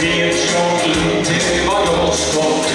Det är ett slag inte vad